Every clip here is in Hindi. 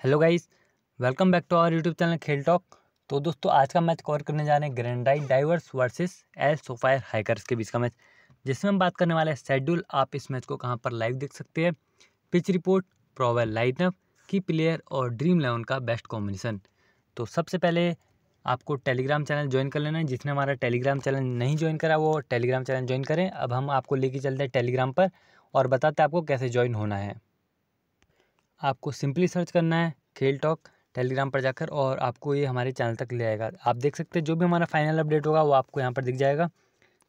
Hello guys, welcome back to our YouTube channel Khel talk. तो दोस्तों, आज का मैच कवर करने जा रहे हैं Grenadines Divers versus La Soufriere Hikers के बीच का मैच, जिसमें हम बात करने वाले हैं शेड्यूल आप इस मैच को कहाँ पर लाइव देख सकते हैं। पिच रिपोर्ट प्रोवेल लाइनअप की प्लेयर और ड्रीम इलेवन का बेस्ट कॉम्बिनेशन तो सबसे पहले आपको टेलीग्राम चैनल ज्वाइन कर लेना है। जिसने हमारा टेलीग्राम चैनल नहीं ज्वाइन करा, वो टेलीग्राम चैनल ज्वाइन करें। अब हम आपको लेके चलते हैं टेलीग्राम पर और बताते हैं आपको कैसे ज्वाइन होना है। आपको सिंपली सर्च करना है खेल टॉक टेलीग्राम पर जाकर और आपको ये हमारे चैनल तक ले आएगा। आप देख सकते हैं जो भी हमारा फाइनल अपडेट होगा वो आपको यहाँ पर दिख जाएगा।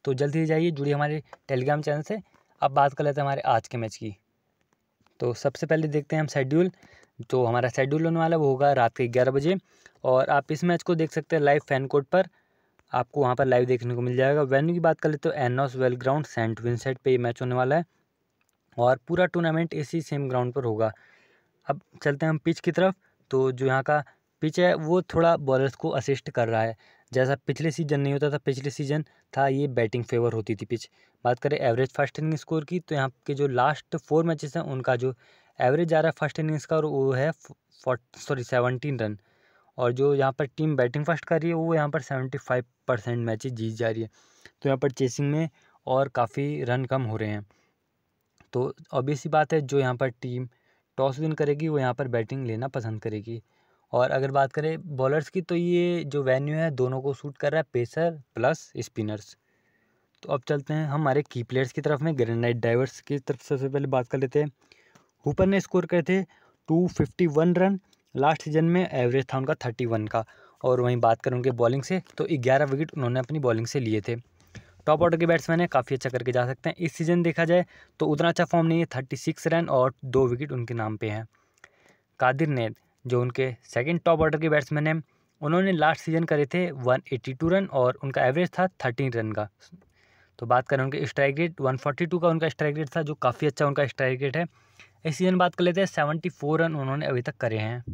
तो जल्दी ही जाइए, जुड़िए हमारे टेलीग्राम चैनल से। अब बात कर लेते हैं हमारे आज के मैच की। तो सबसे पहले देखते हैं हम शेड्यूल। तो हमारा शेड्यूल होने वाला वो होगा रात के ग्यारह बजे। और आप इस मैच को देख सकते हैं लाइव फ़ैन कोड पर। आपको वहाँ पर लाइव देखने को मिल जाएगा। वेन्यू की बात कर लेते तो Arnos Vale ground Saint Vincent पे ये मैच होने वाला है। और पूरा टूर्नामेंट इसी सेम ग्राउंड पर होगा। अब चलते हैं हम पिच की तरफ़। तो जो यहाँ का पिच है, वो थोड़ा बॉलर्स को असिस्ट कर रहा है। जैसा पिछले सीज़न नहीं होता था, पिछले सीज़न था, ये बैटिंग फेवर होती थी पिच। बात करें एवरेज फ़र्स्ट इनिंग स्कोर की तो यहाँ के जो लास्ट फोर मैचेस हैं, उनका जो एवरेज जा रहा है फ़र्स्ट इनिंग्स का, और वो है सॉरी, सेवनटीन रन। और जो यहाँ पर टीम बैटिंग फ़र्स्ट कर रही है, वो यहाँ पर सेवेंटी फाइव परसेंट मैचेज जीत जा रही है। तो यहाँ पर चेसिंग में और काफ़ी रन कम हो रहे हैं। तो ऑब्वियस बात है, जो यहाँ पर टीम टॉस विन करेगी, वो यहाँ पर बैटिंग लेना पसंद करेगी। और अगर बात करें बॉलर्स की तो ये जो वेन्यू है, दोनों को सूट कर रहा है, पेसर प्लस स्पिनर्स। तो अब चलते हैं हमारे की प्लेयर्स की तरफ़ में, ग्रेनाइट डाइवर्स की तरफ़ सबसे पहले बात कर लेते हैं। हुपर ने स्कोर करे थे two fifty one run, last season में एवरेज था उनका थर्टी वन का। और वहीं बात करें उनके बॉलिंग से तो ग्यारह विकेट उन्होंने अपनी बॉलिंग से लिए थे। टॉप ऑर्डर के बैट्समैन है, काफ़ी अच्छा करके जा सकते हैं। इस सीज़न देखा जाए तो उतना अच्छा फॉर्म नहीं है थर्टी सिक्स रन और दो विकेट उनके नाम पे हैं। कादिर नेद, जो उनके सेकंड टॉप ऑर्डर के बैट्समैन हैं, उन्होंने लास्ट सीज़न करे थे वन एट्टी टू रन और उनका एवरेज था थर्टीन रन का। तो बात करें उनके strike rate one forty two का उनका स्ट्राइक रेट था, जो काफ़ी अच्छा उनका स्ट्राइक रेट है। इस सीज़न बात कर लेते हैं सेवेंटी फोर रन उन्होंने अभी तक करे हैं।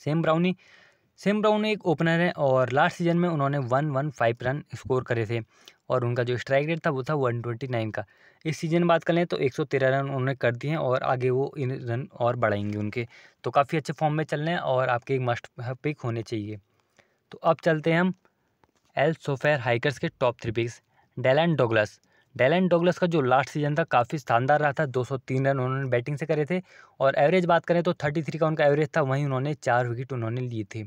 सेम ब्राउनी सेम ब्राउन एक ओपनर है और लास्ट सीज़न में उन्होंने one one five run score करे थे और उनका जो स्ट्राइक रेट था वो था वन ट्वेंटी नाइन का। इस सीज़न बात करें तो एक सौ तेरह रन उन्होंने कर दिए हैं और आगे वो इन रन और बढ़ाएँगे उनके। तो काफ़ी अच्छे फॉर्म में चल रहे हैं और आपके एक मस्ट पिक होने चाहिए। तो अब चलते हैं हम एल सोफेयर हाइकर्स के top three picks, Dillon Douglas. Dillon Douglas का जो लास्ट सीज़न था काफ़ी शानदार रहा था 203 रन उन्होंने बैटिंग से करे थे और एवरेज बात करें तो 33 का उनका एवरेज था, वहीं उन्होंने चार विकेट उन्होंने लिए थे।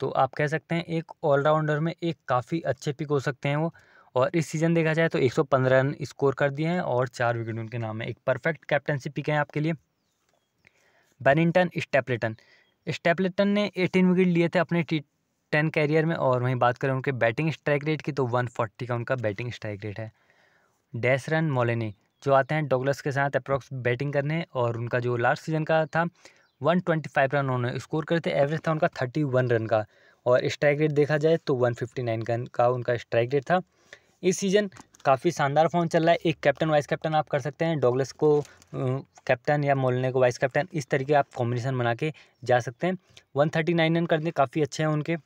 तो आप कह सकते हैं एक ऑलराउंडर में एक काफ़ी अच्छे पिक हो सकते हैं वो। और इस सीज़न देखा जाए तो 115 रन स्कोर कर दिए हैं और चार विकेट उनके नाम है। एक परफेक्ट कैप्टनसी पिक है आपके लिए। बैनिंगटन स्टेपलेटन स्टेपलेटन ने 18 विकेट लिए थे अपने टी टेन कैरियर में और वहीं बात करें उनके बैटिंग स्ट्राइक रेट की तो 140 का उनका बैटिंग स्ट्राइक रेट है। डैश रन मोलेनी जो आते हैं डोगलस के साथ अप्रॉक्स बैटिंग करने और उनका जो लास्ट सीज़न का था 125 रन उन्होंने स्कोर करे थे। एवरेज था उनका 31 रन का और स्ट्राइक रेट देखा जाए तो 159 रन का उनका स्ट्राइक रेट था। इस सीज़न काफ़ी शानदार फॉर्म चल रहा है। एक कैप्टन वाइस कैप्टन आप कर सकते हैं। डॉगलेस को कैप्टन या मोलने को वाइस कैप्टन इस तरीके आप कॉम्बिनेशन बना के जा सकते हैं। वन थर्टी नाइन रन करने काफ़ी अच्छे हैं उनके।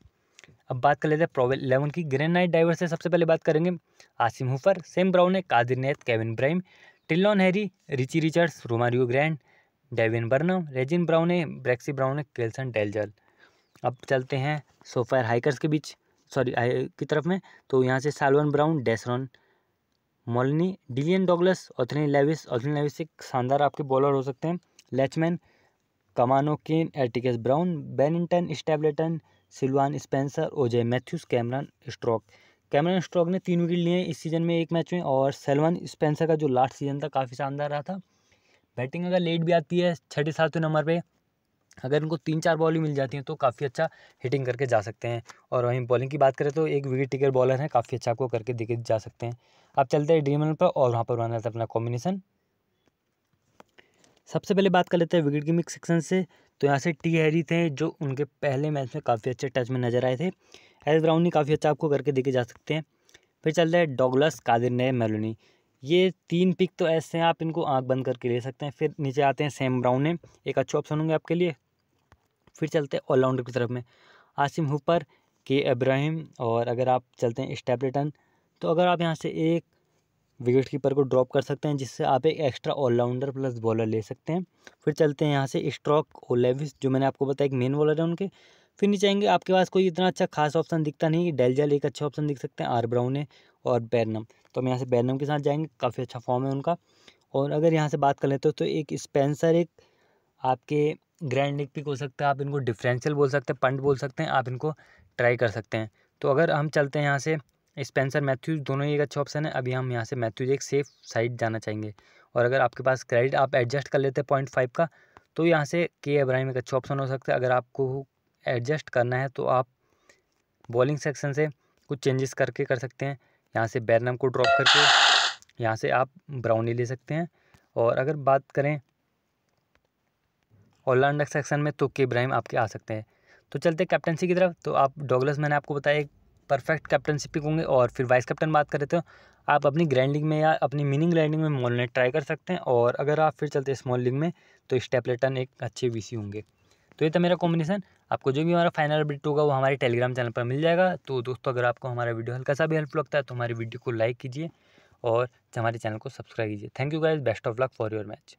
अब बात कर लेते हैं प्रोवेल इलेवन की। ग्रैंड नाइट डाइवर से सबसे पहले बात करेंगे। आसिम हुफर सेम ब्राउन है Kadir Nedd Kevin Brame Tillon Harry Richie Richards Romario Grant Devin Burnham, Regin Brown है ब्रेक्सी ब्राउन है केल्सन डेलजल। अब चलते हैं सोफायर हाइकर्स के बीच, सॉरी की तरफ़ में। तो यहाँ से Salvan Browne, Desron, Maloney, Dillon Douglas Anthony Lewis Anthony Lewis एक शानदार आपके बॉलर हो सकते हैं। Lachman, Kemano Kane Erticus Brown Bennington Stapleton, Sylvan Spencer, OJ Matthews, Cameron Stroke. Cameron Stroke ने तीन विकेट लिए इस सीज़न में एक मैच में और सेलवन स्पेंसर का जो लास्ट सीज़न था, काफ़ी शानदार रहा था। बैटिंग अगर लेट भी आती है छठे सातवें नंबर पे, अगर इनको तीन चार बॉल ही मिल जाती हैं तो काफ़ी अच्छा हिटिंग करके जा सकते हैं। और वहीं बॉलिंग की बात करें तो एक विकेट टिकर बॉलर हैं, काफ़ी अच्छा को करके दिखे जा सकते हैं। अब चलते हैं ड्रीम पर और वहाँ पर बना था अपना कॉम्बिनेशन सबसे पहले बात कर लेते हैं विकेट कीपिंग सेक्शन से। तो यहाँ से टी हैरी थे जो उनके पहले मैच में काफ़ी अच्छे टच में नज़र आए थे। एस ब्राउनी काफ़ी अच्छा आपको करके देखे जा सकते हैं। फिर चलते हैं डॉगलस कादिर ने मेलोनी ये तीन पिक तो ऐसे हैं, आप इनको आँख बंद करके ले सकते हैं। फिर नीचे आते हैं सेम ब्राउन ने, एक अच्छे ऑप्शन होंगे आपके लिए। फिर चलते हैं ऑलराउंडर की तरफ़ में। आसिम हुपर, के इब्राहिम और अगर आप चलते हैं स्टेपलेटन तो अगर आप यहाँ से एक विकेट कीपर को ड्रॉप कर सकते हैं, जिससे आप एक एक्स्ट्रा ऑलराउंडर प्लस बॉलर ले सकते हैं। फिर चलते हैं यहाँ से स्ट्रॉक ओलेविस, जो मैंने आपको बताया एक मेन बॉलर है उनके। फिर नीचे आएँगे, आपके पास कोई इतना अच्छा खास ऑप्शन दिखता नहीं डेलजल एक अच्छा ऑप्शन दिख सकते हैं, आर ब्राउन है और बैरनम तो हम यहाँ से बैरनम के साथ जाएँगे, काफ़ी अच्छा फॉर्म है उनका। और अगर यहाँ से बात कर लेते हो तो एक स्पेंसर एक आपके ग्रैंड लिग पिक हो सकता है, आप इनको डिफरेंशियल बोल सकते हैं पंड बोल सकते हैं, आप इनको ट्राई कर सकते हैं। तो अगर हम चलते हैं यहाँ से स्पेंसर मैथ्यूज दोनों ही एक अच्छा ऑप्शन है। अभी हम यहाँ से मैथ्यूज एक सेफ़ साइड जाना चाहेंगे। और अगर आपके पास क्रेडिट आप एडजस्ट कर लेते हैं पॉइंट फाइव का तो यहाँ से के अब्राहिम एक अच्छा ऑप्शन हो सकता है। अगर आपको एडजस्ट करना है तो आप बॉलिंग सेक्शन से कुछ चेंजेस करके कर सकते हैं। यहाँ से बैरनम को ड्रॉप करके यहाँ से आप ब्राउनी ले सकते हैं। और अगर बात करें ऑलराउंडर सेक्शन में तो के इब्राहिम आपके आ सकते हैं। तो चलते कैप्टनसी की तरफ़। तो आप डॉगलस मैंने आपको बताया, एक परफेक्ट कैप्टनशिप पिक होंगे और फिर वाइस कैप्टन बात कर रहे थे आप अपनी ग्रैंड लीग में या अपनी मिनिंग ग्रैंड लीग में मोलने ट्राई कर सकते हैं और अगर आप फिर चलते स्मॉल लीग में तो स्टेपलेटन एक अच्छे वीसी होंगे। तो ये था मेरा कॉम्बिनेशन आपको जो भी हमारा फाइनल अपडेट होगा, वो हमारे टेलीग्राम चैनल पर मिल जाएगा। तो दोस्तों, अगर आपको हमारा वीडियो हल्का सा भी हेल्प लगता है तो हमारी वीडियो को लाइक कीजिए और हमारे चैनल को सब्सक्राइब कीजिए। Thank you guys best of luck for your match